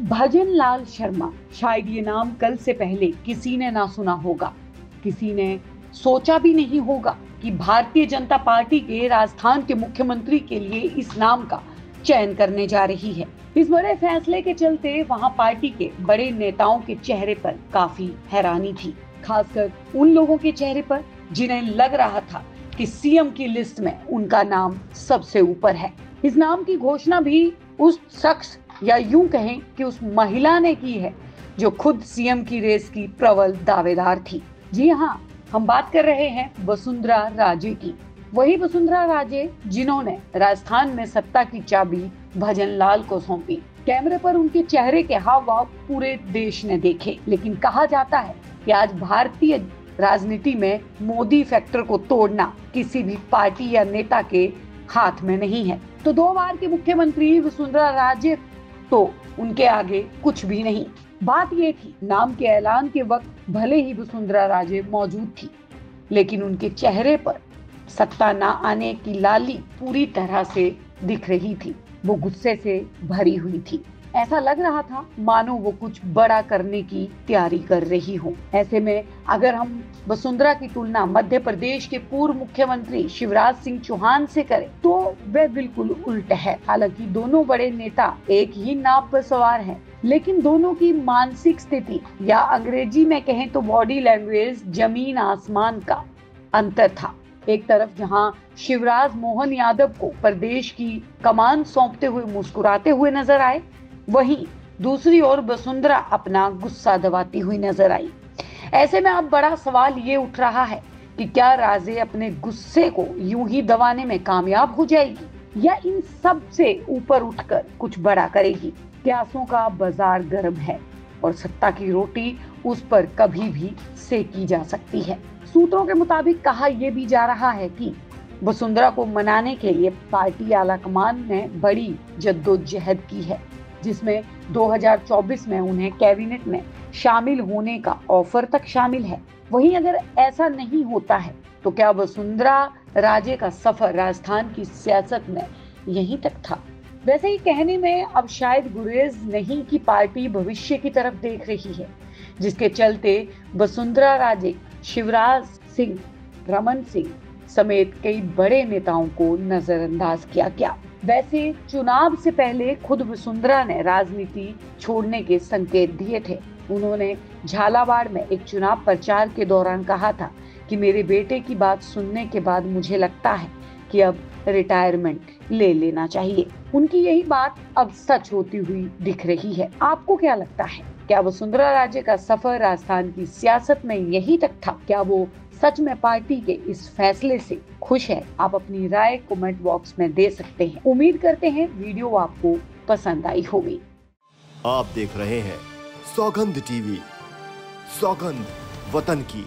भजन लाल शर्मा, शायद ये नाम कल से पहले किसी ने ना सुना होगा। किसी ने सोचा भी नहीं होगा कि भारतीय जनता पार्टी के राजस्थान के मुख्यमंत्री के लिए इस नाम का चयन करने जा रही है। इस बड़े फैसले के चलते वहाँ पार्टी के बड़े नेताओं के चेहरे पर काफ़ी हैरानी थी। खासकर उन लोगों के चेहरे पर, जिन्हें लग रहा था कि सीएम की लिस्ट में उनका नाम सबसे ऊपर है। इस नाम की घोषणा भी उस शख्स या यूँ कहें कि उस महिला ने की है जो खुद सीएम की रेस की प्रबल दावेदार थी। जी हाँ हम बात कर रहे हैं वसुंधरा राजे की। वही वसुंधरा राजे जिन्होंने राजस्थान में सत्ता की चाबी भजन लाल को सौंपी। कैमरे पर उनके चेहरे के हाव भाव पूरे देश ने देखे, लेकिन कहा जाता है कि आज भारतीय राजनीति में मोदी फैक्टर को तोड़ना किसी भी पार्टी या नेता के हाथ में नहीं है। तो दो बार के मुख्यमंत्री वसुंधरा राजे तो उनके आगे कुछ भी नहीं। बात ये थी, नाम के ऐलान के वक्त भले ही वसुंधरा राजे मौजूद थी, लेकिन उनके चेहरे पर सत्ता ना आने की लाली पूरी तरह से दिख रही थी। वो गुस्से से भरी हुई थी। ऐसा लग रहा था मानो वो कुछ बड़ा करने की तैयारी कर रही हो। ऐसे में अगर हम वसुंधरा की तुलना मध्य प्रदेश के पूर्व मुख्यमंत्री शिवराज सिंह चौहान से करें तो वह बिल्कुल उल्ट है। हालाँकि दोनों बड़े नेता एक ही नाव पर सवार हैं, लेकिन दोनों की मानसिक स्थिति या अंग्रेज़ी में कहें तो बॉडी लैंग्वेज ज़मीन आसमान का अंतर था। एक तरफ़ जहाँ शिवराज मोहन यादव को प्रदेश की कमान सौंपते हुए मुस्कुराते हुए नज़र आए वहीं दूसरी ओर वसुंधरा अपना गुस्सा दबाती हुई नज़र आई। ऐसे में अब बड़ा सवाल ये उठ रहा है कि क्या राजे अपने गुस्से को यूँ ही दबाने में कामयाब हो जाएगी या इन सबसे ऊपर उठकर कुछ बड़ा करेगी? प्यासों का बाज़ार गर्म है और सत्ता की रोटी उस पर कभी भी सेकी जा सकती है। सूत्रों के मुताबिक कहा यह भी जा रहा है कि वसुंधरा को मनाने के लिए पार्टी आला कमान ने बड़ी जद्दोजहद की है। जिसमें 2024 में उन्हें कैबिनेट में शामिल होने का ऑफ़र तक शामिल है। वहीं अगर ऐसा नहीं होता है तो क्या वसुंधरा राजे का सफ़र राजस्थान की सियासत में यहीं तक था? वैसे ही कहने में अब शायद गुरेज नहीं की पार्टी भविष्य की तरफ़ देख रही है, जिसके चलते वसुंधरा राजे, शिवराज सिंह, रमन सिंह समेत कई बड़े नेताओं को नजरअंदाज किया गया। वैसे चुनाव से पहले खुद वसुंधरा ने राजनीति छोड़ने के संकेत दिए थे। उन्होंने झालावाड़ में एक चुनाव प्रचार के दौरान कहा था कि मेरे बेटे की बात सुनने के बाद मुझे लगता है कि अब रिटायरमेंट ले लेना चाहिए। उनकी यही बात अब सच होती हुई दिख रही है। आपको क्या लगता है, क्या वसुंधरा राजे का सफ़र राजस्थान की सियासत में यही तक था? क्या वो सच में पार्टी के इस फैसले से खुश है। आप अपनी राय कमेंट बॉक्स में दे सकते हैं। उम्मीद करते हैं वीडियो आपको पसंद आई होगी। आप देख रहे हैं सौगंध टीवी, सौगंध वतन की।